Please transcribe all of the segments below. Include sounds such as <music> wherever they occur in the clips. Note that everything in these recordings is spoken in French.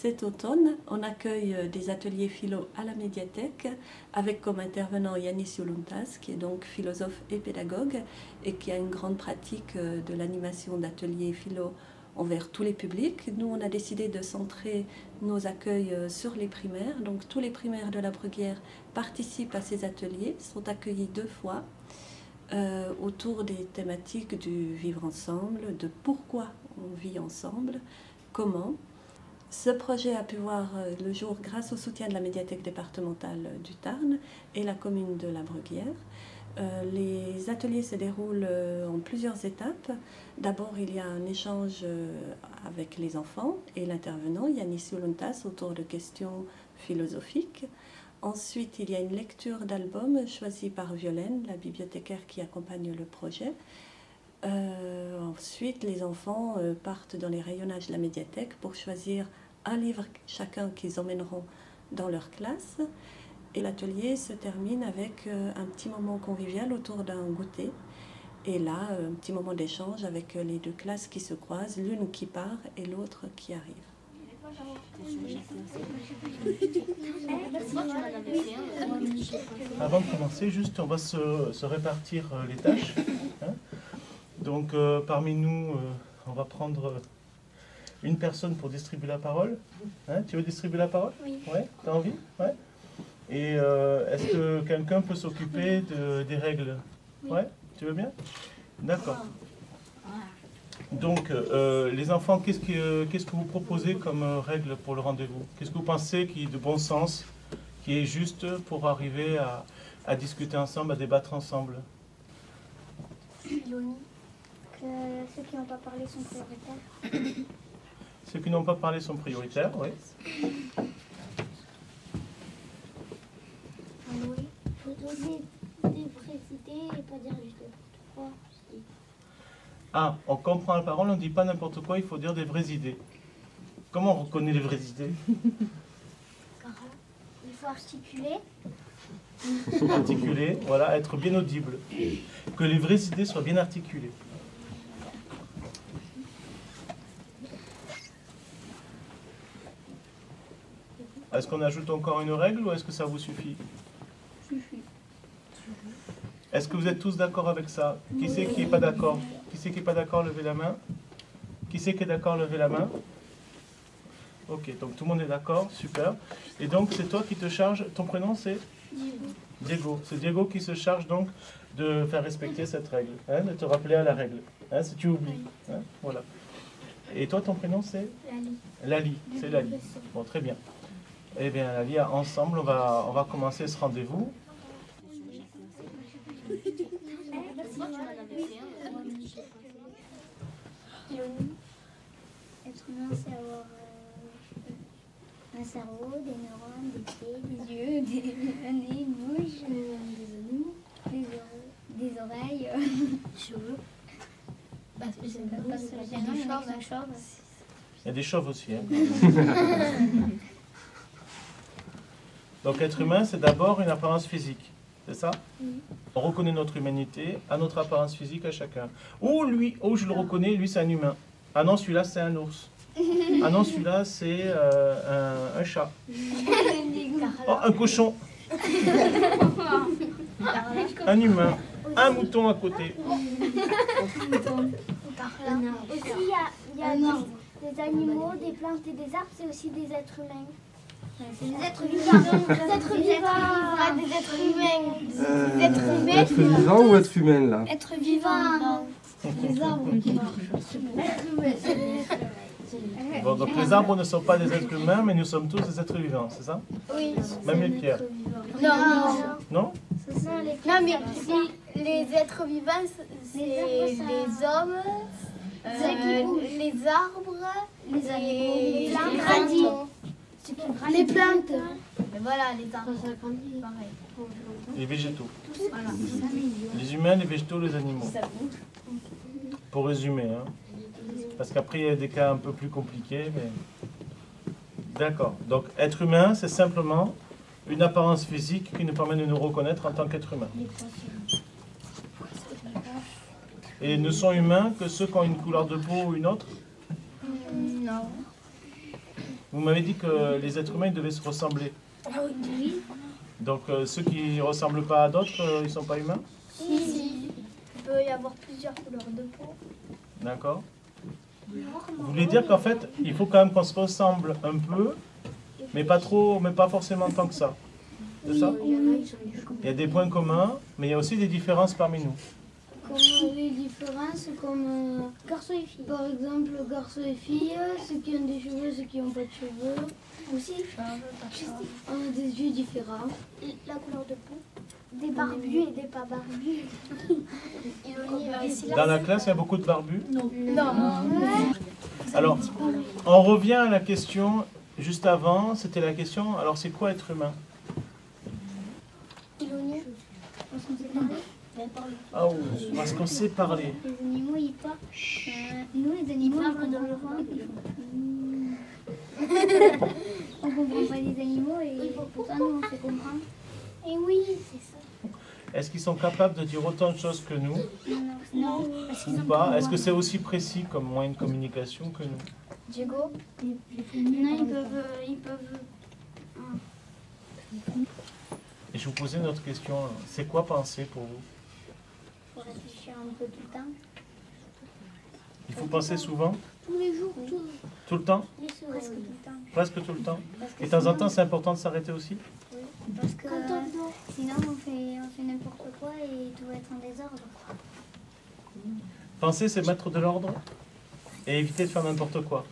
Cet automne, on accueille euh, des ateliers philo à la médiathèque avec comme intervenant Yanis Youluntas, qui est donc philosophe et pédagogue et qui a une grande pratique euh, de l'animation d'ateliers philo envers tous les publics. Nous, on a décidé de centrer nos accueils euh, sur les primaires. Donc tous les primaires de la Bruguière participent à ces ateliers, sont accueillis deux fois autour des thématiques du vivre ensemble, de pourquoi on vit ensemble, comment ce projet a pu voir euh, le jour grâce au soutien de la médiathèque départementale du Tarn et la commune de La Bruguière. Euh, les ateliers se déroulent euh, en plusieurs étapes. D'abord, il y a un échange avec les enfants et l'intervenant, Yannis Youluntas, autour de questions philosophiques. Ensuite, il y a une lecture d'albums choisie par Violaine, la bibliothécaire qui accompagne le projet. Euh, ensuite, les enfants euh, partent dans les rayonnages de la médiathèque pour choisir un livre chacun qu'ils emmèneront dans leur classe. Et l'atelier se termine avec euh, un petit moment convivial autour d'un goûter. Et là, un petit moment d'échange avec les deux classes qui se croisent, l'une qui part et l'autre qui arrive. Avant de commencer, juste on va se, répartir les tâches. Hein. Donc euh, parmi nous, euh, on va prendre euh, une personne pour distribuer la parole. Hein, tu veux distribuer la parole? Oui. Ouais, t'as envie? Ouais. Et est-ce que quelqu'un peut s'occuper de, des règles? Ouais, tu veux bien? D'accord. Donc, les enfants, qu'est-ce que, qu'est-ce que vous proposez comme règle pour le rendez-vous? Qu'est-ce que vous pensez qui est de bon sens, qui est juste pour arriver à, à discuter ensemble, à débattre ensemble? Ceux qui n'ont pas parlé sont prioritaires. Ceux qui n'ont pas parlé sont prioritaires. Oui, il faut donner des vraies idées et pas dire juste n'importe quoi. Ah, on comprend la parole, on ne dit pas n'importe quoi, il faut dire des vraies idées. Comment on reconnaît les vraies idées? Il faut articuler. Articuler, voilà, être bien audible. Que les vraies idées soient bien articulées. Est-ce qu'on ajoute encore une règle ou est-ce que ça vous suffit? Est-ce que vous êtes tous d'accord avec ça? Qui c'est qui n'est pas d'accord? Qui c'est qui n'est pas d'accord? Levez la main. Qui c'est qui est d'accord? Levez la main. Ok, donc tout le monde est d'accord, super. Et donc c'est toi qui te charges, ton prénom c'est? Diego. C'est Diego qui se charge donc de faire respecter cette règle, hein, de te rappeler à la règle, hein, si tu oublies. Hein, voilà. Et toi, ton prénom c'est? Lali. Lali, c'est Lali. Bon, très bien. Eh bien, Alia, ensemble, on va, on va commencer ce rendez-vous. Être humain, c'est avoir euh, un cerveau, des neurones, des pieds, des yeux, des nez, une bouche, euh, des animaux, des, oreilles, des cheveux? Bah, il y a des chauves aussi. Hein. <laughs> Donc être humain, c'est d'abord une apparence physique. C'est ça On reconnaît notre humanité à notre apparence physique à chacun. Ou lui, oh je le reconnais, lui c'est un humain. Ah non, celui-là c'est un ours. <laughs> Ah non, celui-là c'est euh, un, chat. Oh, <laughs> un cochon. Un humain. Un mouton à côté. Aussi, il y a, des animaux, des plantes et des arbres, c'est aussi des êtres humains. Des êtres vivants. Des êtres vivants. Des êtres humains. Des êtres humains. Être vivant ou être humain là Être vivant. Les arbres. Bon, donc les arbres ne sont pas des êtres humains, mais nous sommes tous des êtres vivants, c'est ça Oui. Même les pierres Non. Non Non, mais si les êtres vivants, c'est les hommes, euh, les arbres, les animaux, les plantes. Et voilà, les arbres. Les végétaux. Les humains, les végétaux, les animaux. Pour résumer. Hein. Parce qu'après, il y a des cas un peu plus compliqués. Mais... D'accord. Donc être humain, c'est simplement une apparence physique qui nous permet de nous reconnaître en tant qu'être humain. Et ne sont humains que ceux qui ont une couleur de peau ou une autre? Non. Vous m'avez dit que les êtres humains devaient se ressembler. Oui. Donc euh, ceux qui ne ressemblent pas à d'autres, euh, ils ne sont pas humains Si, si. Il peut y avoir plusieurs couleurs de peau. D'accord Vous voulez dire qu'en fait, il faut quand même qu'on se ressemble un peu, mais pas trop, mais pas forcément tant que ça. C'est ça? Il y a des points communs, mais il y a aussi des différences parmi nous. Comme les différences, comme euh, Garçons et filles. par exemple garçons et filles, ceux qui ont des cheveux, ceux qui n'ont pas de cheveux. Aussi. On a des yeux différents. La couleur de peau. Des barbus et des pas barbus. Dans la classe, il y a beaucoup de barbus. Non. Alors, on revient à la question juste avant. C'était la question. Alors, c'est quoi être humain Ironie. Parce qu'on s'est parlé. Ah, oh, parce qu'on sait parler. Les animaux, ils parlent. Euh, nous, les animaux, parlent on dans le <laughs> comprend. on comprend pas les animaux et pourtant, nous, on sait comprendre. Et oui, c'est ça. Est-ce qu'ils sont capables de dire autant de choses que nous? Non, ou pas? Est-ce que c'est aussi précis comme moyen de communication que nous? Diego. non ils peuvent. euh, Ils peuvent Et je vous posais une autre question. C'est quoi penser pour vous? Faut réfléchir un peu tout le temps. Il faut penser souvent Tous les jours, tout, Tout le temps presque tout le temps. Presque tout le temps Et de temps en temps, c'est important de s'arrêter aussi Parce que sinon on fait, on fait n'importe quoi et tout va être en désordre. Penser, c'est mettre de l'ordre et éviter de faire n'importe quoi.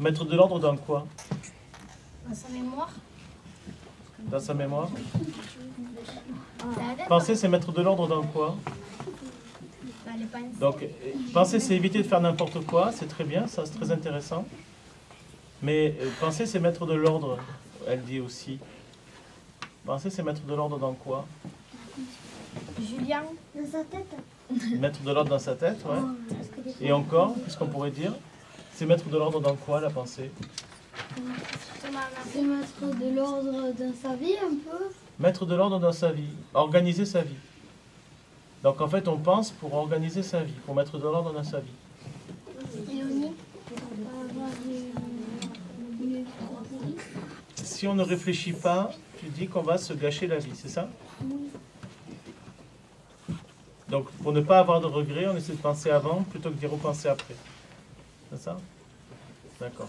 Mettre de l'ordre dans quoi? Dans sa mémoire. Dans sa mémoire Penser, c'est mettre de l'ordre dans quoi Donc, penser, c'est éviter de faire n'importe quoi, c'est très bien, ça c'est très intéressant. Mais euh, penser, c'est mettre de l'ordre, elle dit aussi. Penser, c'est mettre de l'ordre dans quoi Julien. Dans sa tête. Mettre de l'ordre dans sa tête, ouais. Et encore, qu'est-ce qu'on pourrait dire C'est mettre de l'ordre dans quoi, la pensée C'est mettre de l'ordre dans sa vie un peu. Mettre de l'ordre dans sa vie, organiser sa vie. Donc en fait, on pense pour organiser sa vie, pour mettre de l'ordre dans sa vie. Si on ne réfléchit pas, tu dis qu'on va se gâcher la vie, c'est ça? Donc pour ne pas avoir de regrets, on essaie de penser avant plutôt que d'y repenser après. C'est ça? D'accord.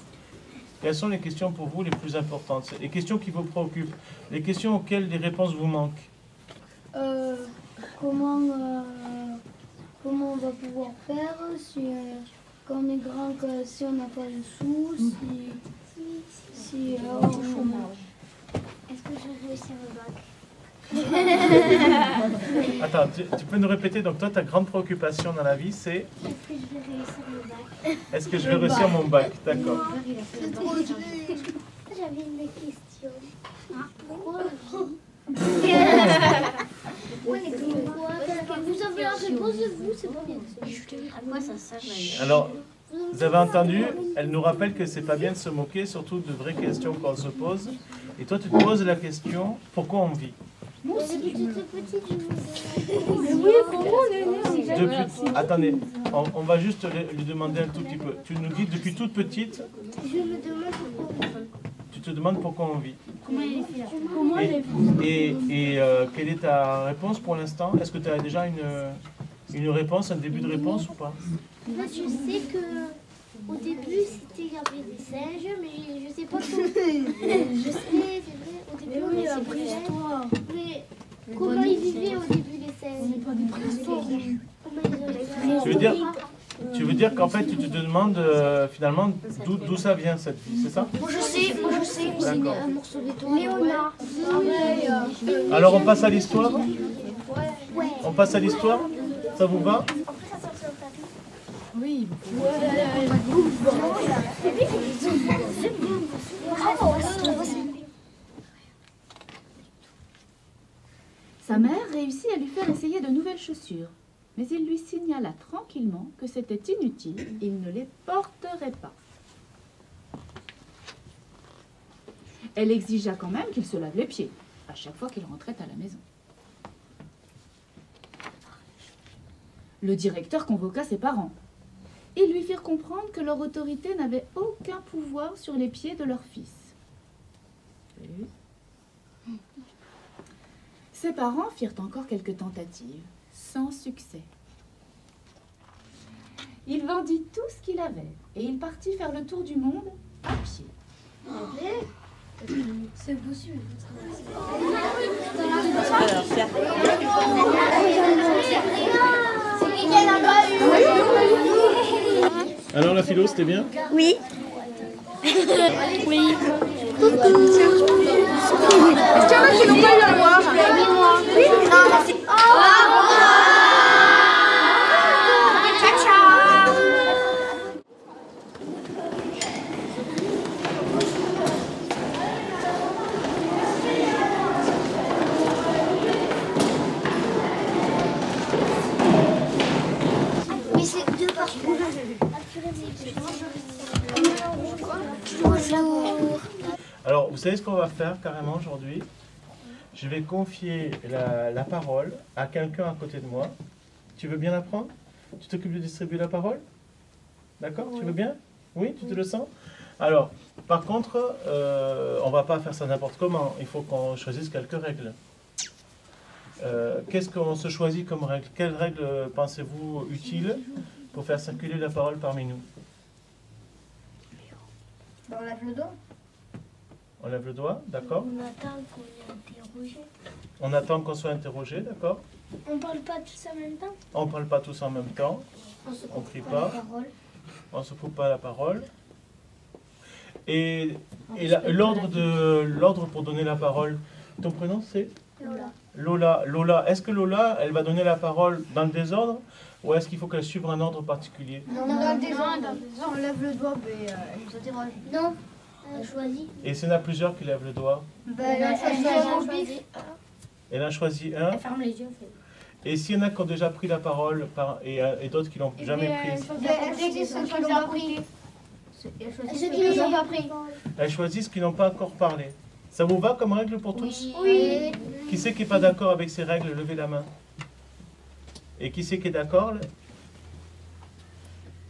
Quelles sont les questions pour vous les plus importantes Les questions qui vous préoccupent Les questions auxquelles les réponses vous manquent? Euh, comment, euh, comment on va pouvoir faire si, euh, quand on est grand, que, si on n'a pas de sous, si, si euh, on, Est-ce que je vais réussir le bac <laughs> Attends, tu, tu peux nous répéter Donc toi, ta grande préoccupation dans la vie, c'est Est-ce que je vais réussir le bac? Est-ce que je vais réussir mon bac D'accord. J'avais une question. <laughs> Pourquoi Vous avez la réponse de vous, c'est pas bien. À quoi ça sert d'ailleurs Alors, vous avez entendu Elle nous rappelle que c'est pas bien de se moquer, surtout de vraies questions qu'on se pose. Et toi, tu te poses la question pourquoi on vit? Depuis toute petite, je me Depuis- Attendez, on, on va juste lui, demander un tout petit peu. Tu nous dis depuis toute petite, Je me demande pourquoi. tu te demandes pourquoi on vit. comment il est Et, et, et, euh, quelle est ta réponse pour l'instant? Est-ce que tu as déjà une, une réponse, un début de réponse ou pas? Moi, je sais que au début, c'était il y avait des singes, mais je sais pas comment. <laughs> je sais, c'est vrai. Au début, on était des singes. Mais comment ils vivaient au début les singes Comment ils ont Tu veux dire, tu veux dire qu'en fait tu te demandes euh, finalement d'où d'où ça vient cette vie, c'est ça? Moi, je sais, moi, je sais. D'accord. Un morceau de. Alors on passe à l'histoire? On passe à l'histoire? Ça vous va? Sa réussit à lui faire essayer de nouvelles chaussures, mais il lui signala tranquillement que c'était inutile, il ne les porterait pas. Elle exigea quand même qu'il se lave les pieds à chaque fois qu'il rentrait à la maison. Le directeur convoqua ses parents. Ils lui firent comprendre que leur autorité n'avait aucun pouvoir sur les pieds de leur fils. Ses parents firent encore quelques tentatives, sans succès. Il vendit tout ce qu'il avait et il partit faire le tour du monde à pied. C'est possible. Alors, c'est C'est qui qui en a pas eu Alors la philo, c'était bien Oui. oui. Mais c'est deux par Bonjour. Alors, vous savez ce qu'on va faire carrément aujourd'hui? Je vais confier la, la parole à quelqu'un à côté de moi. Tu veux bien la prendre Tu t'occupes de distribuer la parole? D'accord? Tu veux bien? Oui, tu te le sens? Alors, par contre, euh, on va pas faire ça n'importe comment. Il faut qu'on choisisse quelques règles. Euh, Qu'est-ce qu'on se choisit comme règle? Quelles règles pensez-vous utiles pour faire circuler la parole parmi nous? On lave le dos. On lève le doigt, d'accord On attend qu'on est interrogé. On attend qu'on soit interrogé, d'accord On parle pas tous en même temps. On ne parle pas tous en même temps, On se on crie la pas, parole. on ne se coupe pas la parole. Et, l'ordre de l'ordre pour donner la parole, ton prénom c'est Lola. Lola. Lola, est-ce que Lola, elle va donner la parole dans le désordre ou est-ce qu'il faut qu'elle suive un ordre particulier? Non, dans le désordre. On lève le doigt, mais euh, elle nous interroge. Non. Et s'il y en a plusieurs qui lèvent le doigt, Ben, elle choisit. elle en choisit un? ferme les yeux. Et s'il y en a qui ont déjà pris la parole par- et, euh, et d'autres qui l'ont jamais prise, Elle choisit ceux qui l'ont pas pris. Elle choisit ceux qui l'ont pas pris. elles choisissent qui n'ont pas encore parlé. Ça vous va comme règle pour tous? Oui. Qui c'est qui n'est pas d'accord avec ces règles Levez la main. Et qui c'est qui est d'accord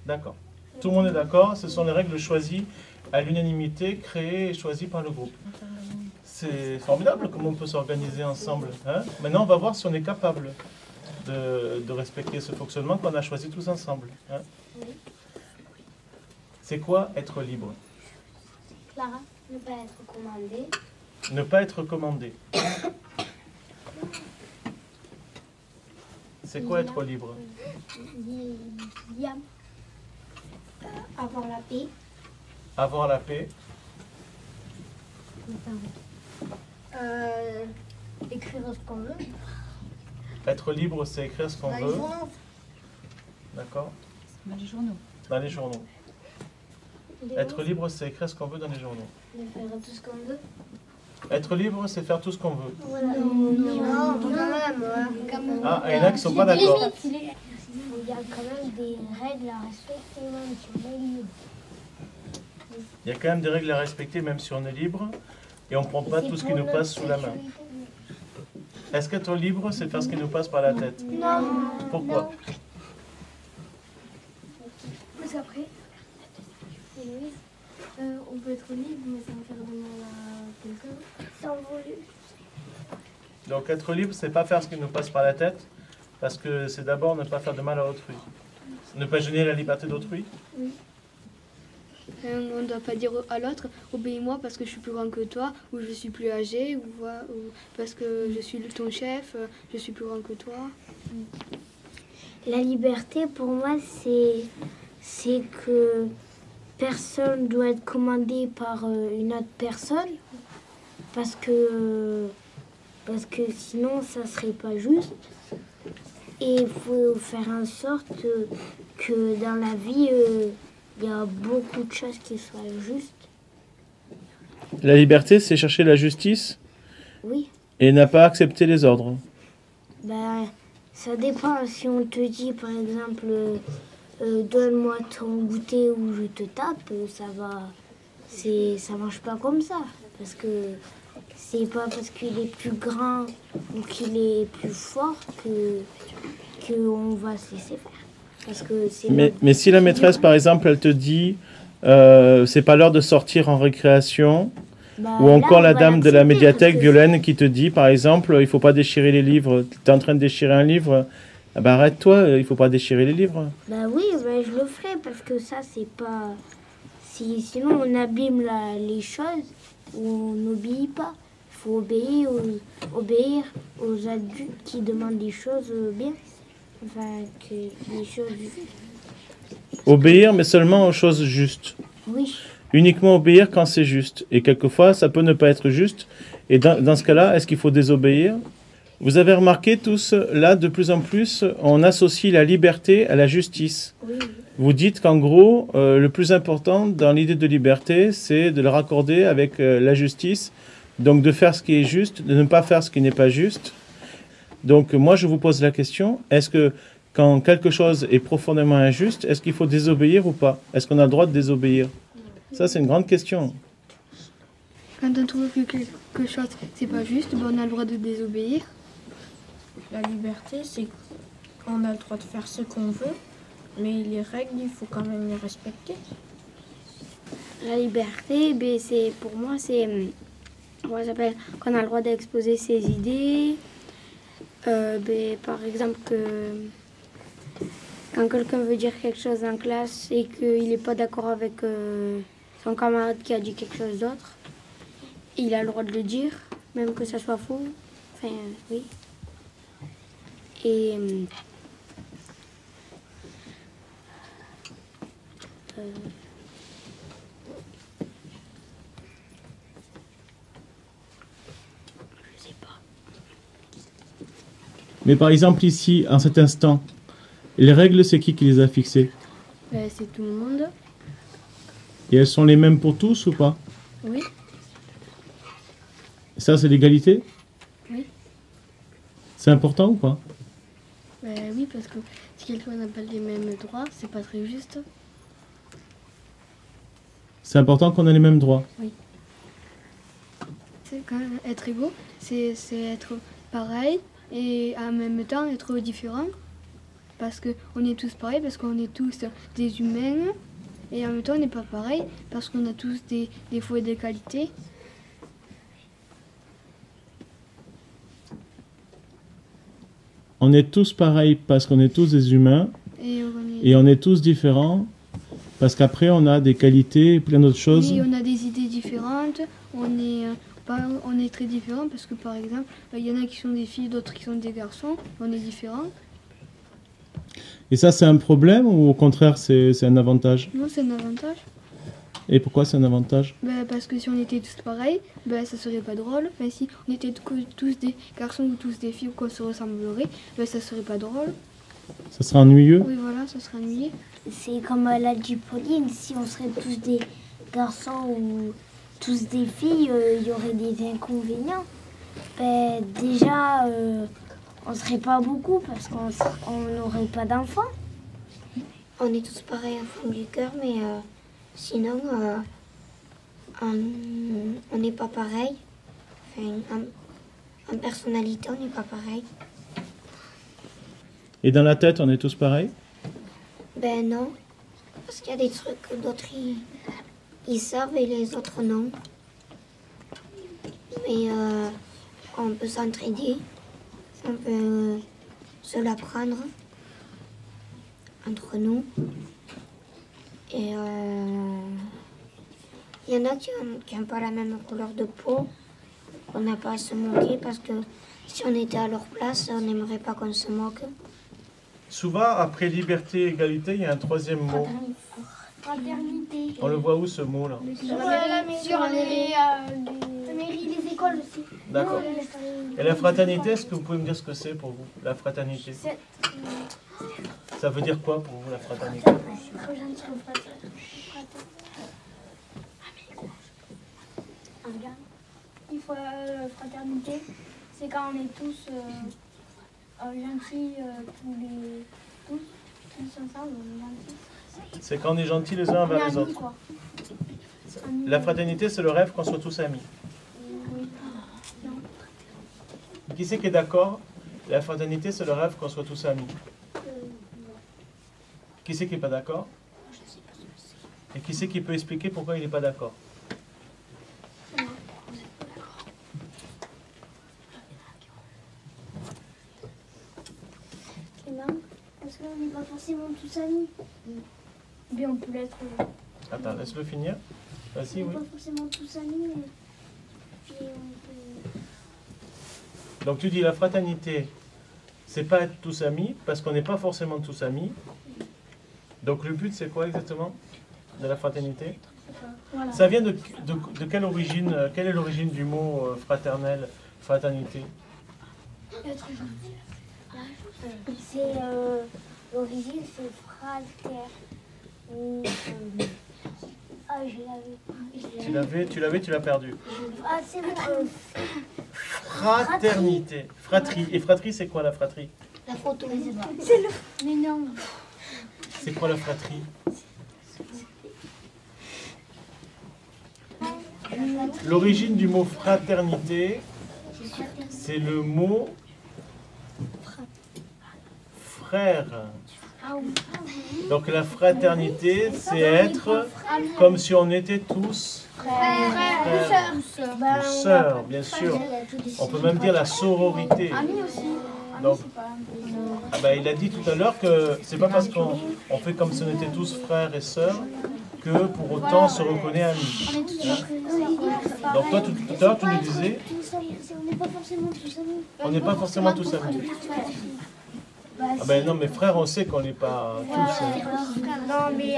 D'accord. Tout le monde est d'accord. Ce sont les règles choisies à l'unanimité, créées et choisies par le groupe. C'est formidable comment on peut s'organiser ensemble. hein. Maintenant, on va voir si on est capable de, de respecter ce fonctionnement qu'on a choisi tous ensemble. hein. C'est quoi être libre? Clara, ne pas être commandée. Ne pas être commandé. C'est quoi être libre? Liam. Avoir la paix. Avoir la paix, Euh, écrire ce qu'on veut. être libre, c'est écrire ce qu'on Dans les veut. journaux. D'accord Dans les journaux. Dans les journaux. Être libre, c'est écrire ce qu'on veut dans les journaux. De faire tout ce qu'on veut. Être libre, c'est faire tout ce qu'on veut. Voilà. Non, quand même. Ah, et là, qui sont pas d'accord. Il y a quand même des règles à respecter même si on est libre. Il y a quand même des règles à respecter, même si on est libre, et on ne prend pas tout ce qui nous passe sous la main. Est-ce qu'être libre, c'est faire ce qui nous passe par la tête? Non. Pourquoi? Mais après, euh, on peut être libre, mais sans faire de mal à quelqu'un. Sans voler. Donc être libre, c'est pas faire ce qui nous passe par la tête, parce que c'est d'abord ne pas faire de mal à autrui. Ne pas gêner la liberté d'autrui. Euh, On ne doit pas dire à l'autre obéis-moi parce que je suis plus grand que toi, ou je suis plus âgé, ou, parce que je suis ton chef, je suis plus grand que toi. La liberté, pour moi, c'est c'est que personne doit être commandé par euh, une autre personne parce que parce que sinon ça serait pas juste et il faut faire en sorte euh, que dans la vie euh, il y a beaucoup de choses qui soient justes La liberté, c'est chercher la justice oui et n'a pas accepter les ordres. Ben, ça dépend. Si on te dit, par exemple, euh, euh, donne-moi ton goûter ou je te tape, euh, ça va, c'est ça marche pas comme ça. Parce que c'est pas parce qu'il est plus grand ou qu'il est plus fort que qu'on va se laisser faire. Parce que Mais, mais si la maîtresse, par exemple, elle te dit euh, c'est pas l'heure de sortir en récréation, Bah, ou encore la dame de la médiathèque, que Violaine, qui te dit, par exemple, il faut pas déchirer les livres. Tu es en train de déchirer un livre, ah bah arrête-toi, il faut pas déchirer les livres. Bah oui, bah, je le ferai parce que ça, c'est pas. Si, sinon, on abîme la- les choses on n'obéit pas. Faut obéir aux, obéir aux adultes qui demandent des choses euh, bien. Enfin, que des choses. Obéir, mais seulement aux choses justes. Oui. Uniquement obéir quand c'est juste. Et quelquefois, ça peut ne pas être juste. Et dans, dans ce cas-là, est-ce qu'il faut désobéir? Vous avez remarqué tous, là, de plus en plus, on associe la liberté à la justice. Oui. Vous dites qu'en gros, euh, le plus important dans l'idée de liberté, c'est de le raccorder avec euh, la justice, donc de faire ce qui est juste, de ne pas faire ce qui n'est pas juste. Donc moi, je vous pose la question, est-ce que quand quelque chose est profondément injuste, est-ce qu'il faut désobéir ou pas? Est-ce qu'on a le droit de désobéir? Ça, c'est une grande question. Quand on trouve que quelque chose c'est pas juste, ben, on a le droit de désobéir. La liberté, c'est qu'on a le droit de faire ce qu'on veut, mais les règles, il faut quand même les respecter. La liberté, ben, c'est pour moi, c'est. Comment s'appelle Qu'on a le droit d'exposer ses idées. Euh, ben, par exemple, que. Quand quelqu'un veut dire quelque chose en classe et qu'il n'est pas d'accord avec euh, son camarade qui a dit quelque chose d'autre, il a le droit de le dire, même que ça soit faux. Enfin, oui. Et. euh, je sais pas. Mais par exemple ici, en cet instant, les règles, c'est qui qui les a fixées Ben, c'est tout le monde. Et elles sont les mêmes pour tous ou pas? Oui. Ça, c'est l'égalité? Oui. C'est important ou pas? Ben, oui, parce que si quelqu'un n'a pas les mêmes droits, c'est pas très juste. C'est important qu'on ait les mêmes droits? C'est quand même être égaux, c'est être pareil et en même temps être différent. Parce qu'on est tous pareils, parce qu'on est tous des humains. Et en même temps, on n'est pas pareil, parce qu'on a tous des défauts et des qualités. On est tous pareils parce qu'on est tous des humains Et on est, et on est tous différents parce qu'après on a des qualités et plein d'autres choses. oui, on a des idées différentes. On est, euh, pas- on est très différents parce que, par exemple, il y en a qui sont des filles, d'autres qui sont des garçons. On est différents. Et ça c'est un problème ou au contraire c'est un avantage? Non, c'est un avantage. Et pourquoi c'est un avantage? Ben, parce que si on était tous pareils, ben, ça serait pas drôle. Enfin, si on était tous des garçons ou tous des filles ou qu'on se ressemblerait, ben, ça serait pas drôle. Ça sera ennuyeux? Oui, voilà, ça serait ennuyé. C'est comme euh, l'a dit Pauline, si on serait tous des garçons ou tous des filles, euh, il y aurait des inconvénients. Ben, déjà, euh, on serait pas beaucoup parce qu'on n'aurait pas d'enfants. On est tous pareils en fond du cœur, mais euh, sinon, euh, on on n'est pas pareil. Enfin, en, en personnalité, on n'est pas pareil. Et dans la tête on est tous pareils? Ben non, parce qu'il y a des trucs que d'autres ils, savent et les autres non. Mais euh, on peut s'entraider, on peut euh, se l'apprendre entre nous. Et euh, il y en a qui n'ont pas la même couleur de peau. On n'a pas à se moquer parce que si on était à leur place, on n'aimerait pas qu'on se moque. Souvent après liberté et égalité il y a un troisième mot. Fraternité. On le voit où ce mot là Sur la mairie, sur les, la mairie, les écoles aussi. D'accord. Et la fraternité, est-ce que vous pouvez me dire ce que c'est pour vous La fraternité Ça veut dire quoi pour vous la fraternité Il faut la fraternité, c'est quand on est tous euh, euh, gentils, euh, tous les tous, tous ensemble, on est gentils. C'est quand on est gentil les uns envers les autres. La fraternité, c'est le rêve qu'on soit tous amis. Qui c'est qui est d'accord? La fraternité, c'est le rêve qu'on soit tous amis. Qui c'est qui n'est pas d'accord? Et qui c'est qui peut expliquer pourquoi il n'est pas d'accord? Parce qu'on n'est pas forcément tous amis? Bien, on peut l'être. Attends, laisse-le finir. Vas-y, On oui. n'est pas forcément tous amis. mais- Puis on peut. Donc tu dis la fraternité, c'est pas être tous amis, parce qu'on n'est pas forcément tous amis. Donc le but, c'est quoi exactement de la fraternité? Ça vient de, de, de quelle origine euh, Quelle est l'origine du mot euh, fraternel, fraternité? C'est euh, l'origine, c'est frater. Ah, je l'avais. je Tu l'avais. tu l'avais, tu l'as perdu. Ah, c'est bon. Fraternité, fratrie. Et fratrie, c'est quoi la fratrie? La photo. C'est le. Mais non. C'est quoi la fratrie? L'origine du mot fraternité, c'est le mot frère. Donc la fraternité, c'est être comme si on était tous frères ou sœurs, bien sûr. On peut même dire la sororité. Donc, ah bah, il a dit tout à l'heure que c'est pas parce qu'on on fait comme si on était tous frères et sœurs que pour autant on se reconnaît amis. Donc toi tout, tout à l'heure tu nous disais On n'est pas forcément tous amis. on n'est pas forcément tous amis. Ah ben non mais frères on sait qu'on n'est pas tous. hein. Non, mais.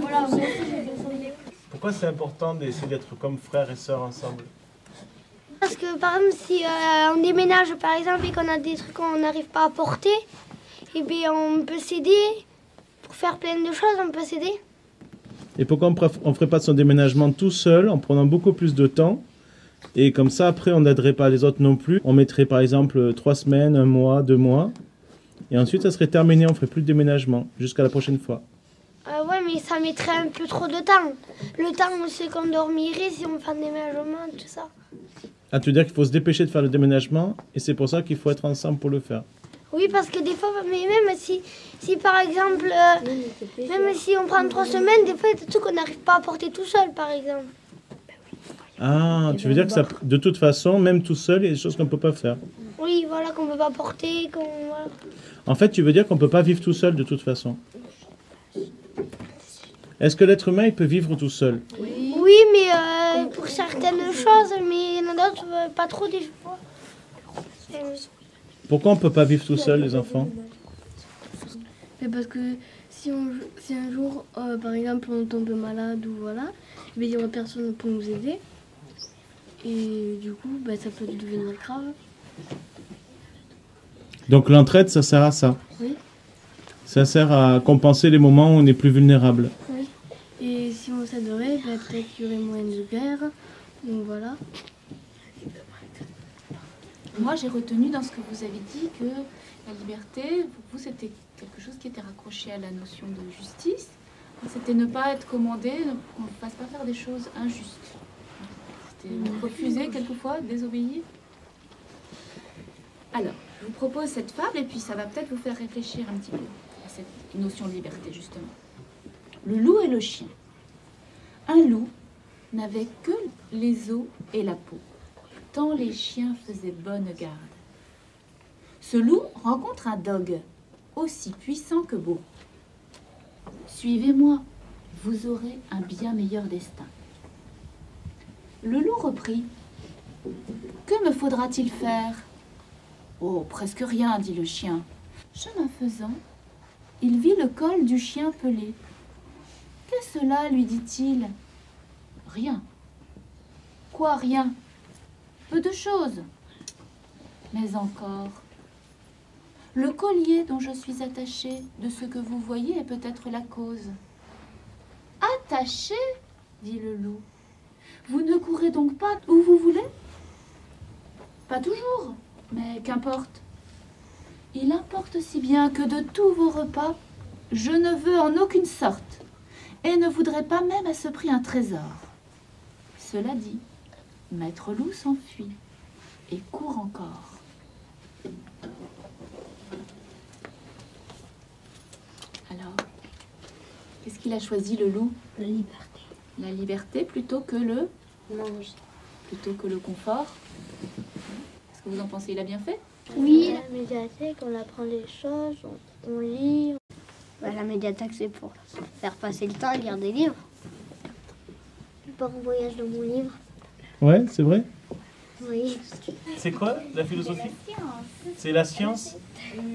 Voilà. Pourquoi c'est important d'essayer d'être comme frères et sœurs ensemble? Parce que par exemple, si euh, on déménage par exemple et qu'on a des trucs qu'on n'arrive pas à porter, et bien on peut s'aider. Pour faire plein de choses, on peut s'aider. Et pourquoi on ne ferait pas son déménagement tout seul en prenant beaucoup plus de temps? Et comme ça après on n'aiderait pas les autres non plus. On mettrait par exemple trois semaines, un mois, deux mois et ensuite ça serait terminé, on ferait plus de déménagement jusqu'à la prochaine fois. Euh, ouais, mais ça mettrait un peu trop de temps. Le temps où c'est qu'on dormirait si on fait un déménagement, tout ça. Ah, tu veux dire qu'il faut se dépêcher de faire le déménagement et c'est pour ça qu'il faut être ensemble pour le faire. Oui, parce que des fois, mais même si, si par exemple, euh, même si on prend trois semaines, des fois, il y a des trucs qu'on n'arrive pas à porter tout seul, par exemple. Ah, tu veux dire que ça, de toute façon, même tout seul, il y a des choses qu'on ne peut pas faire. Oui, voilà, qu'on peut pas porter, qu'on. Voilà. En fait, tu veux dire qu'on ne peut pas vivre tout seul de toute façon? Est-ce que l'être humain, il peut vivre tout seul? Oui, mais euh, pour certaines choses, mais il y en a d'autres, euh, pas trop des fois. Pourquoi on ne peut pas vivre tout seul, les enfants? Mais parce que si, on, si un jour, euh, par exemple, on tombe malade ou voilà, mais il n'y aura personne pour nous aider. Et du coup, bah, ça peut devenir grave. Donc l'entraide, ça sert à ça. Oui. Ça sert à compenser les moments où on est plus vulnérable. Oui. Et si on s'aiderait, bah, peut-être qu'il y aurait moins de guerre. Donc voilà. Moi, j'ai retenu dans ce que vous avez dit que la liberté, pour vous, c'était quelque chose qui était raccroché à la notion de justice. C'était ne pas être commandé, ne- qu'on ne fasse pas faire des choses injustes. Refuser quelquefois, désobéir. Alors, je vous propose cette fable et puis ça va peut-être vous faire réfléchir un petit peu à cette notion de liberté, justement. Le loup et le chien. Un loup n'avait que les os et la peau tant les chiens faisaient bonne garde. Ce loup rencontre un dogue, aussi puissant que beau. Suivez-moi, vous aurez un bien meilleur destin. Le loup reprit. Que me faudra-t-il faire? Oh, presque rien, dit le chien. Chemin faisant, il vit le col du chien pelé. Qu'est cela lui dit-il? Rien. Quoi, rien? Peu de choses. Mais encore, le collier dont je suis attachée, de ce que vous voyez, est peut-être la cause. Attaché? dit le loup. Vous ne courez donc pas où vous voulez? Pas toujours, mais qu'importe. Il importe si bien que de tous vos repas, je ne veux en aucune sorte et ne voudrait pas même à ce prix un trésor. Cela dit, Maître Loup s'enfuit et court encore. Alors, qu'est-ce qu'il a choisi le loup? La liberté. La liberté plutôt que le Mange. plutôt que le confort. Est-ce que vous en pensez Il a bien fait? Oui, à la médiathèque, on apprend des choses, on, on lit. Bah, la médiathèque, c'est pour faire passer le temps, lire des livres. Je pars en voyage dans mon livre. Ouais, c'est vrai? Oui. C'est quoi la philosophie? C'est la science?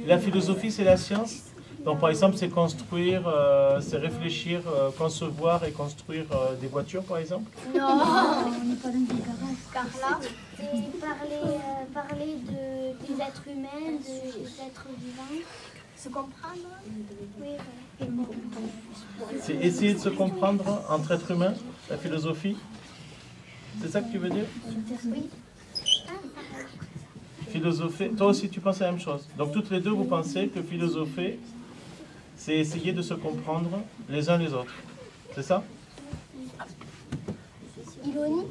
La philosophie, c'est la science? Donc, par exemple, c'est construire, euh, c'est réfléchir, euh, concevoir et construire euh, des voitures, par exemple. Non, on n'est pas <laughs> dans une garage. Carla, c'est parler, euh, parler de, des êtres humains, de- des êtres vivants. Se comprendre Oui. C'est essayer de se comprendre entre êtres humains, la philosophie. C'est ça que tu veux dire? Oui. Philosopher. Toi aussi, tu penses la même chose. Donc, toutes les deux, vous pensez que philosopher, c'est essayer de se comprendre les uns les autres. C'est ça? Ironie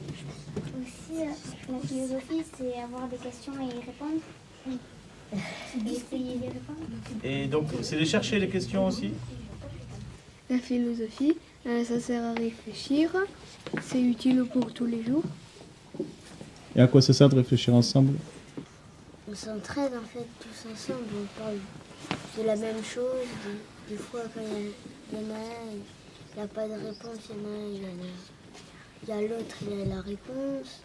Aussi, euh, la philosophie, c'est avoir des questions et y répondre. Et essayer d'y répondre. Et donc, c'est de chercher les questions aussi? La philosophie, euh, ça sert à réfléchir. C'est utile pour tous les jours. Et à quoi ça sert de réfléchir ensemble? On s'entraide en fait tous ensemble, on parle de la même chose. Des fois quand il y, a- a un, il n'a pas de réponse, il y en a un, il a. Y a l'autre, il a la réponse.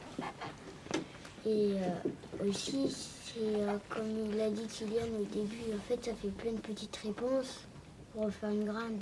Et euh, aussi, c'est euh, comme il l'a dit Kylian au début, en fait ça fait plein de petites réponses pour faire une grande.